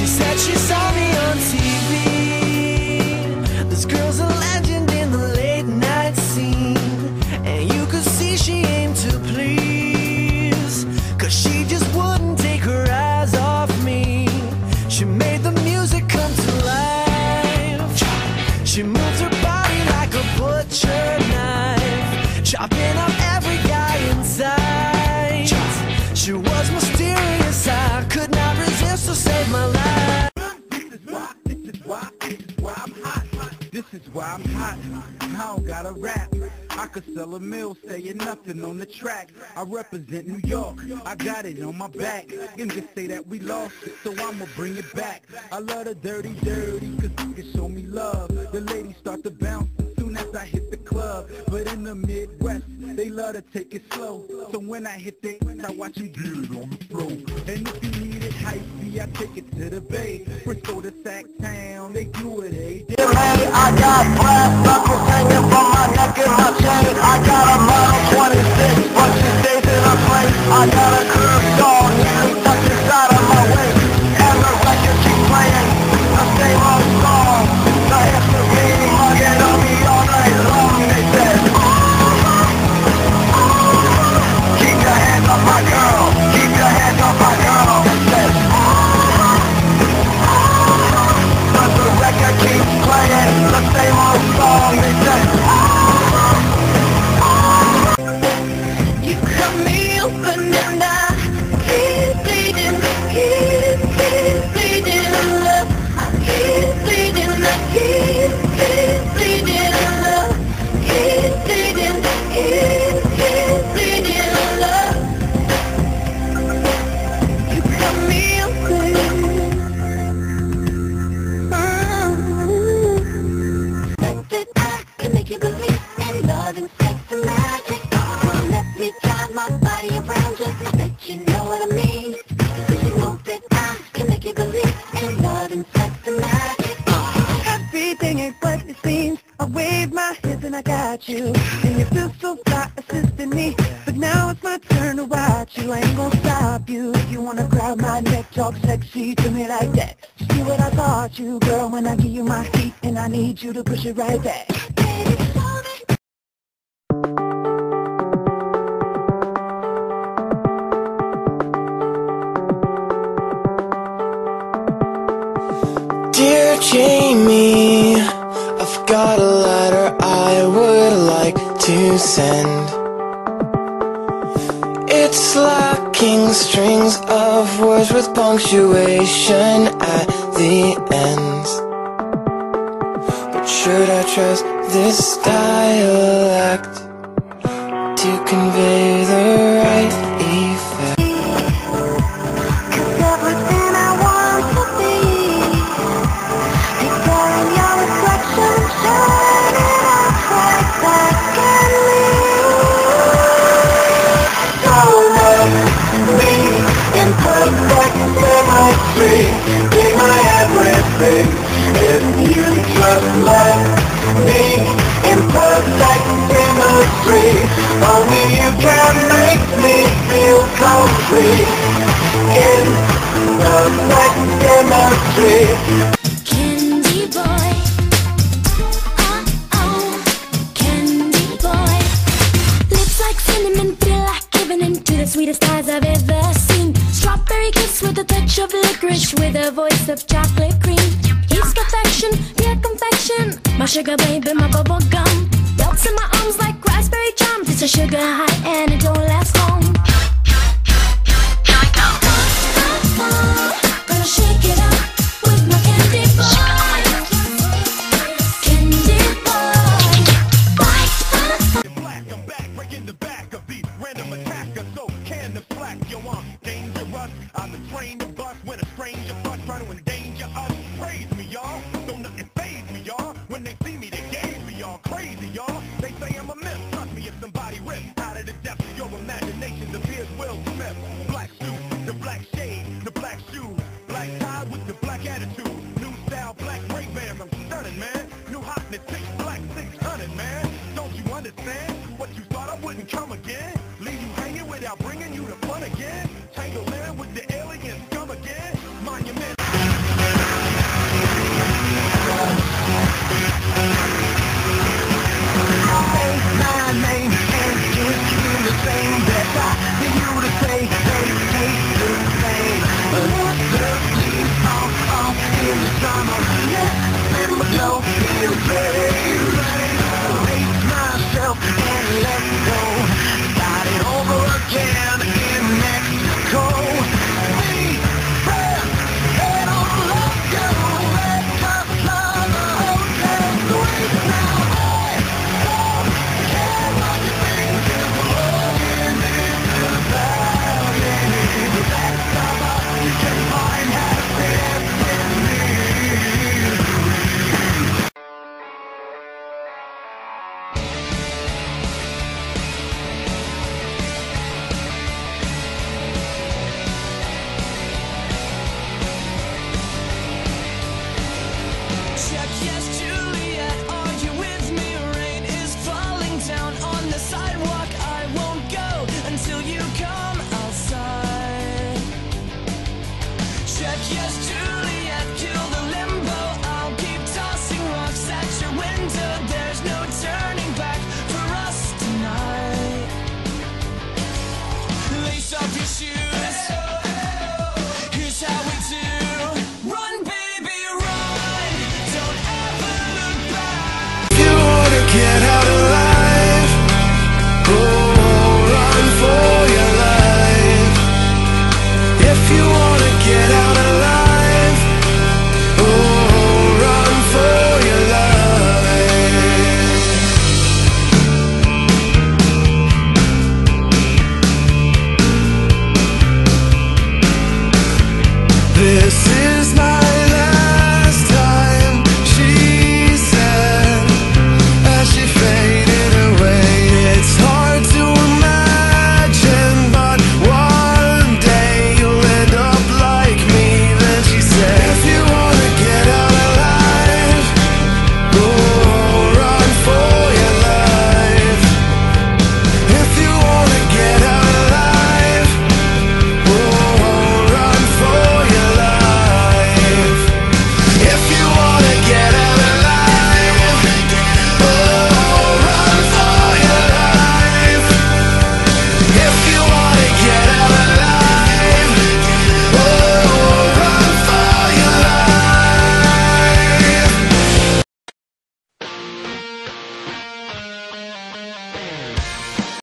She said she saw me on TV. This girl's a legend in the late night scene. And you could see she aimed to please. Why I'm hot. I don't gotta rap. I could sell a mill saying nothing on the track. I represent New York. I got it on my back. And just say that we lost it, so I'ma bring it back. I love the dirty, dirty, cause you can show me love. The ladies start to bounce as soon as I hit the club. But in the Midwest, they love to take it slow. So when I hit the I watch them get it on the floor. And if you need it hypey, I take it to the bay. Frisco to Sac Town, they do it, eh? I got brass knuckles hanging from my neck and my chain. I got a model 26, you. And you feel so fly assisting me. But now it's my turn to watch you. I ain't gonna stop you. If you wanna grab my neck, talk sexy to me like that. Just do what I thought you, girl, when I give you my feet. And I need you to push it right back. Dear Jamie, I've got a to send. It's lacking strings of words with punctuation at the ends. But should I trust this dialect to convey only you can make me feel complete. In perfect symmetry. Candy boy, oh oh, candy boy. Lips like cinnamon, feel like giving into the sweetest eyes I've ever seen. Strawberry kiss with a touch of licorice, with a voice of chocolate cream. He's perfection, pure confection. My sugar baby, my bubble gum. Melts in my arms like a sugar high and it don't last come again? Leave you hanging without bringing you to fun again? Tangle man with the aliens, come again? Monument. My name is just the same that I